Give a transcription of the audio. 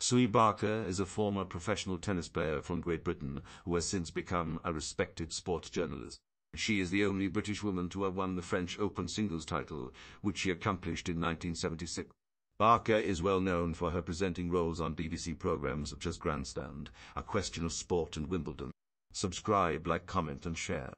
Sue Barker is a former professional tennis player from Great Britain who has since become a respected sports journalist. She is the only British woman to have won the French Open singles title, which she accomplished in 1976. Barker is well known for her presenting roles on BBC programmes such as Grandstand, A Question of Sport and Wimbledon. Subscribe, like, comment and share.